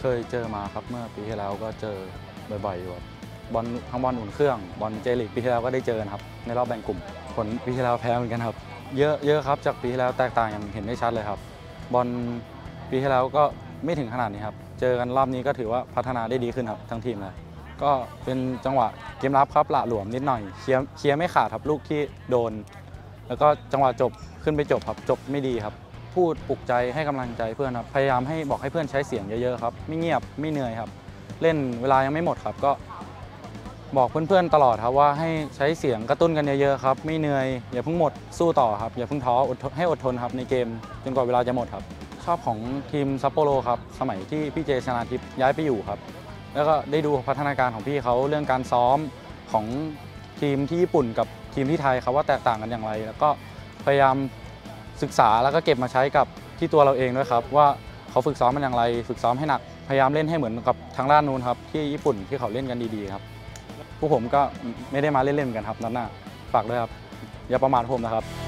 เคยเจอมาครับเมื่อปีที่แล้วก็เจอบ่อยๆอยู่ครับบอลทั้งบอลอุ่นเครื่องบอลเจลีกปีที่แล้วก็ได้เจอนะครับในรอบแบ่งกลุ่ม ผลปีที่แล้วแพ้เหมือนกันครับ เยอะเยอะครับจากปีที่แล้วแตกต่างอย่างเห็นได้ชัดเลยครับ บอลปีที่แล้วก็ไม่ถึงขนาดนี้ครับ เจอกันรอบนี้ก็ถือว่าพัฒนาได้ดีขึ้นครับทั้งทีมเลยก็เป็นจังหวะเกมรับครับหละหลวมนิดหน่อยเคลียร์เคลียร์ไม่ขาดครับลูกที่โดน แล้วก็จังหวะจบขึ้นไปจบครับจบไม่ดีครับ พูดปลุกใจให้กำลังใจเพื่อนครับพยายามให้บอกให้เพื่อนใช้เสียงเยอะๆครับไม่เงียบไม่เหนื่อยครับ เล่นเวลายังไม่หมดครับ ก็บอกเพื่อนๆตลอดครับว่าให้ใช้เสียงกระตุ้นกันเยอะๆครับไม่เหนื่อยอย่าเพิ่งหมดสู้ต่อครับอย่าเพิ่งท้ออดให้อดทนครับในเกมจนกว่าเวลาจะหมดครับ ชอบของทีมซัปโปโรครับสมัยที่พี่เจชนาทิพย์ย้ายไปอยู่ครับ แล้วก็ได้ดูพัฒนาการของพี่เขาเรื่องการซ้อมของทีมที่ญี่ปุ่นกับทีมที่ไทยครับว่าแตกต่างกันอย่างไร แล้วก็พยายาม ศึกษาแล้วก็เก็บมาใช้กับที่ตัวเราเองด้วยครับ ว่าเขาฝึกซ้อมมันอย่างไร ฝึกซ้อมให้หนักพยายามเล่นให้เหมือนกับทางด้านนู้นครับที่ญี่ปุ่นที่เขาเล่นกันดีๆครับพวกผมก็ไม่ได้มาเล่นๆกันครับนัดหน้าฝากด้วยครับอย่าประมาทผมนะครับ